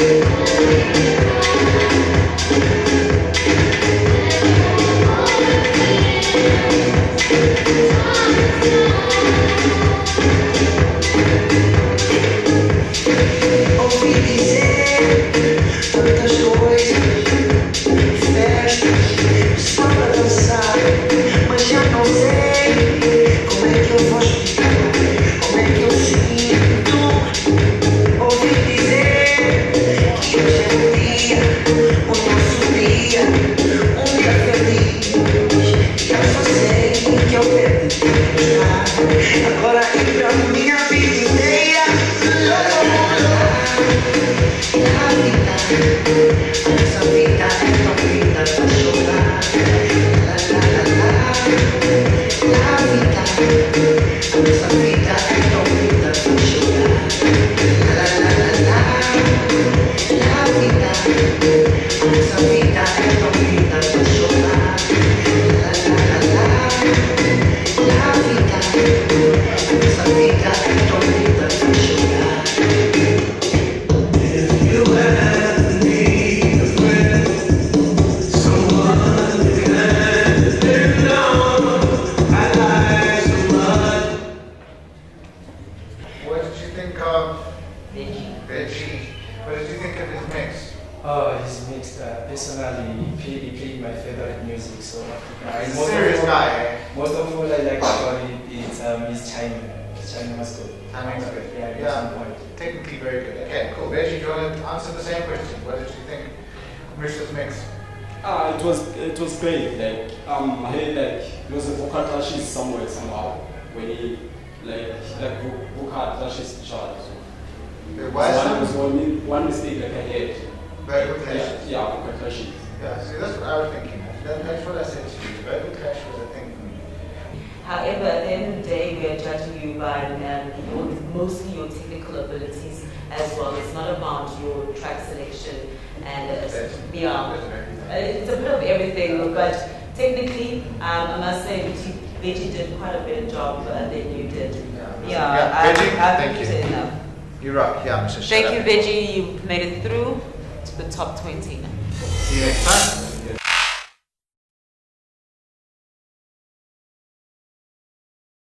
Música Oh, his mixed. Uh, personally, he played, he played my favorite music. So uh, He's most serious of all, guy. Most of all I like about it is um, his timing. His timing was good. Timing's good. Yeah, Yeah. yeah. point. Technically very good. Okay, cool. Veggy, do you want to answer the same question? What did you think of Mishra's mix? Ah, it was it was great. Like um, I heard like there was a vocal clashes somewhere somehow when he like like vo- vocal clashes each other. So There so was one was one one mistake like I had. Verbal clashes. Yeah, vocal clashes. Yeah, see, that's what I was thinking. That, that's what I said to you. Verbal clash was a thing for me. However, at the end of the day, we are judging you by um, your, mostly your technical abilities as well. It's not about your track selection and uh, yeah, that's very good. uh, it's a bit of everything. But technically, um, I must say, Veggy, Veggy did quite a better job uh, than you did. Yeah. Yeah, Yeah, I, Veggy, I thank you. enough. You're right. Yeah, Mr. Thank you, Veggy. You made it through to the top 20 now.